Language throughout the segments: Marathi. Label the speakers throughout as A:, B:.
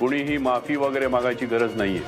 A: कुणीही माफी वगैरे मागायची गरज नाहीये.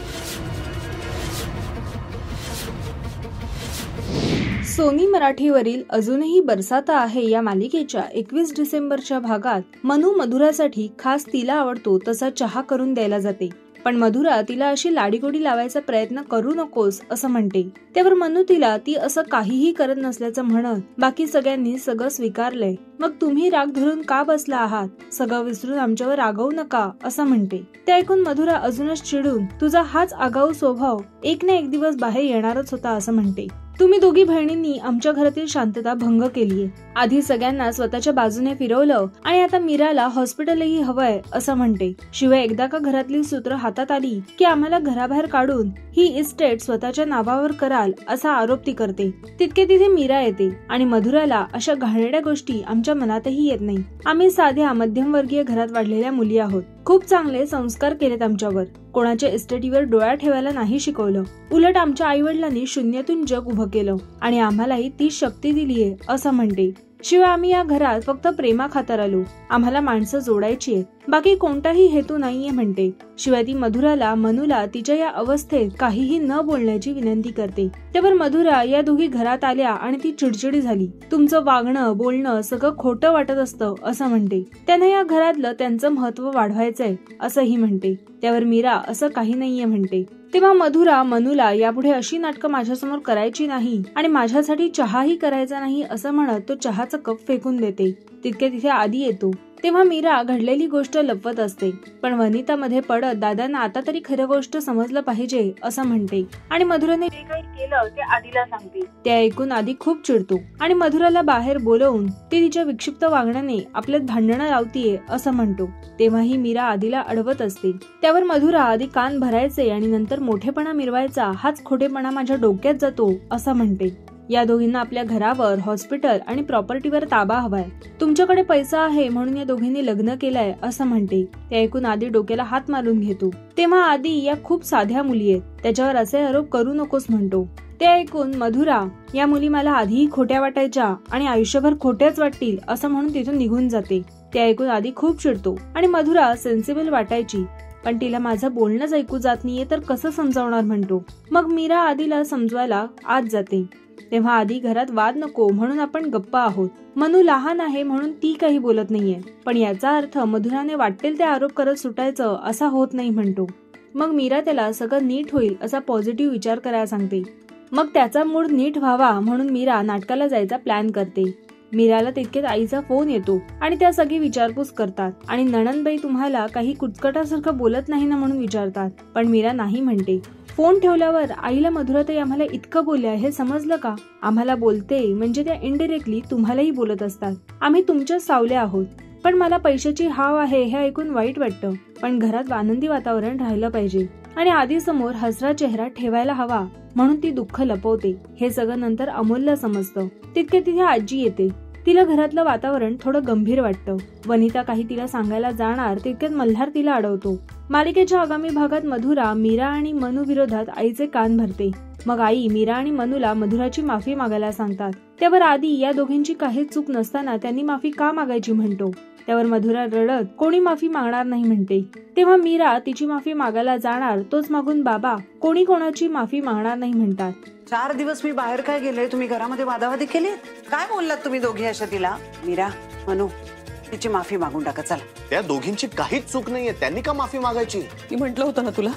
B: सोनी मराठीवरील अजूनही बरसाता आहे या मालिकेच्या एकवीस डिसेंबरच्या भागात मनु मधुरासाठी खास तिला आवडतो तसा चहा करून द्यायला जाते. पण मधुरा तिला अशी लाडीगोडी लावायचा प्रयत्न करू नकोस असं म्हणते. त्यावर मनु तिला ती असं काहीही करत नसल्याचं म्हणत बाकी सगळ्यांनी सगळं स्वीकारलंय. मग तुम्ही राग धरून का बसला आहात? सगळं विसरून आमच्यावर रागवू नका असं म्हणते. ते ऐकून मधुरा अजूनच चिडून तुझा हाच आगाऊ स्वभाव एक ना एक दिवस बाहेर येणारच होता असं म्हणते. तुम्ही दोघी बहिणींनी आमच्या घरातील शांतता भंग केलीये. आधी सगळ्यांना स्वतःच्या बाजूने फिरवलं आणि आता मीराला हॉस्पिटलही हवंय असं म्हणते. शिवाय एकदा का घरातली सूत्र हातात आली की आम्हाला घराबाहेर काढून ही इस्टेट स्वतःच्या नावावर कराल असा आरोप ती करते. तितके तिथे मीरा येते आणि मधुराला अशा घाणेरड्या गोष्टी आमच्या मनातही येत नाही. आम्ही साध्या मध्यमवर्गीय घरात वाढलेल्या मुली आहोत. खूप चांगले संस्कार केलेत आमच्यावर. कोणाच्या इस्टेटीवर डोळा ठेवायला नाही शिकवलं. उलट आमच्या आई वडिलांनी शून्यातून जग उभं केलं आणि आम्हालाही ती शक्ती दिलीये असं म्हणते. शिवाय आम्ही या घरात फक्त प्रेमा खातर आलो. आम्हाला माणसं जोडायची आहेत. बाकी कोणताही हेतू नाहीये म्हणते. शिवाय ती मधुराला मनूला तिच्या या अवस्थेत काहीही न बोलण्याची विनंती करते. त्यावर मधुरा या दोघी घरात आल्या आणि ती चिडचिडी झाली. तुमचं वागणं बोलणं सगळं खोटं वाटत असतं असं म्हणते. त्यांना या घरातलं त्यांचं महत्त्व वाढवायचंय असंही म्हणते. त्यावर मीरा असं काही नाहीये म्हणते. तेव्हा मधुरा मनूला यापुढे अशी नाटकं माझ्यासमोर करायची नाही आणि माझ्यासाठी चहाही करायचा नाही असं म्हणत तो चहाचा कप फेकून देते. तितके तिथे आधी येतो. तेव्हा मीरा घडलेली गोष्ट लपवत असते. पण वनितामध्ये पडत दादांना आता तरी खरं गोष्ट समजलं पाहिजे असं म्हणते. आणि मधुराने जे काही केलं ते आधीला सांगते. ते ऐकून आधी खूप चिडतो. आणि मधुराला बाहेर बोलवून ती तिच्या विक्षिप्त वागण्याने आपल्यात भांडणं लावतीये असं म्हणतो. तेव्हाही मीरा आधीला अडवत असते. त्यावर मधुरा आधी कान भरायचे आणि नंतर मोठेपणा मिरवायचा हाच खोटेपणा माझ्या डोक्यात जातो असं म्हणते. या दोघींना आपल्या घरावर हॉस्पिटल आणि प्रॉपर्टीवर ताबा हवाय. तुमच्याकडे पैसा आहे म्हणून या दोघींनी लग्न केलंय असं म्हणते. ते ऐकून आधी डोक्याला हात मारून घेतो. तेव्हा आधी या खूप साध्या मुली आहेत. त्याच्यावर असे आरोप करू नकोस म्हणतो. ते ऐकून मधुरा या मुली मला आधीही खोट्या वाटायच्या आणि आयुष्यभर खोट्याच वाटतील असं म्हणून तिथून निघून जाते. ते ऐकून आधी खूप चिडतो आणि मधुरा सेन्सिबल वाटायची. पण तिला माझं बोलणंच ऐकू जात नाहीये तर कसं समजावणार म्हणतो? मग मीरा आधीला समजवायला आत जाते. तेव्हा आधी घरात वाद नको म्हणून आपण गप्प आहोत. मनू लहान आहे म्हणून ती काही बोलत नाहीये. पण याचा अर्थ मधुराने वाटेल ते आरोप करत सुटायचं असा होत नाही म्हणतो. मग मीरा त्याला सगळं नीट होईल असा पॉझिटिव्ह विचार करायला सांगते. मग त्याचा मूड नीट व्हावा म्हणून मीरा नाटकाला जायचा प्लॅन करते. मीराला तितकेच आईचा फोन येतो आणि त्या सगळी विचारपूस करतात. आणि नणनबाई तुम्हाला काही कुचकटासारखं बोलत नाही ना म्हणून विचारतात. पण मीरा नाही म्हणते. फोन ठेवल्यावर आईला मधुराताई आम्हाला इतकं बोलल्या हे समजलं का? आम्हाला बोलते म्हणजे त्या इनडिरेक्टली तुम्हालाही बोलत असतात. आम्ही तुमच्या सावले आहोत. पण मला पैशाची हाव आहे हे ऐकून वाईट वाटतं. पण घरात आनंदी वातावरण राहिलं पाहिजे. आणि आधी समोर हसरा चेहरा ठेवायला हवा म्हणून ती दुःख लपवते. हे सगळं नंतर अमोलला समजतं. तितके तिथे आजी येते. तिला घरातलं वातावरण थोडं गंभीर वाटतं. वनिता काही तिला सांगायला जाणार तितक्यात मल्हार तिला अडवतो. मालिकेच्या आगामी भागात मधुरा मीरा आणि मनू विरोधात आईचे कान भरते. मग आई मीरा आणि मनूला मधुराची माफी मागायला सांगतात. त्यावर आधी या दोघींची काही चूक नसताना त्यांनी माफी का मागायची म्हणतो? त्यावर मधुरा रडत कोणी माफी मागणार नाही म्हणते. तेव्हा मीरा तिची माफी मागायला जाणार तोच मागून बाबा कोणी कोणाची माफी मागणार नाही म्हणतात.
C: चार दिवस मी बाहेर काय गेले तुम्ही घरामध्ये वादावादी केली? काय बोललात तुम्ही दोघी अशा तिला? मीरा मनू तिची माफी मागून टाका चला.
D: त्या दोघींची काहीच चूक नाहीये त्यांनी का माफी मागायची?
E: मी म्हंटल होतं ना तुला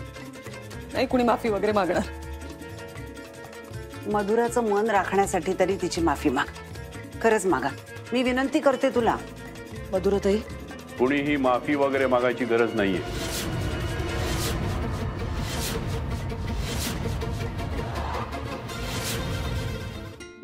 E: नाही कुणी माफी वगैरे मागणार.
C: मधुराचं मन राखण्यासाठी तरी तिची माफी माग. खरंच मागा. मी विनंती करते तुला
E: मधुरताई?
A: कुणीही माफी वगैरे मागायची गरज नाहीये.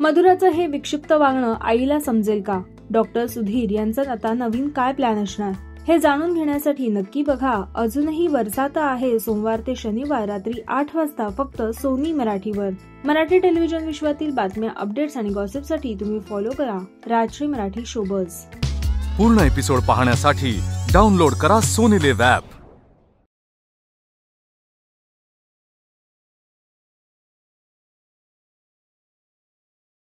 B: मधुराचं हे विक्षिप्त वागणं आईला समजेल का? डॉक्टर सुधीर यांचा आता नवीन काय प्लॅन असणार? हे जाणून घेण्यासाठी नक्की बघा. अजूनही वर्षात आहे. सोमवार ते शनिवार रात्री आठ वाजता फक्त सोनी मराठीवर. मराठी टेलिव्हिजन विश्वातील बातम्या अपडेट्स आणि गॉसिपसाठी तुम्ही फॉलो करा. राजश्री मराठी शोबज
F: पूर्ण एपिसोड पाहण्यासाठी डाउनलोड करा सोनीले वॅप ॲप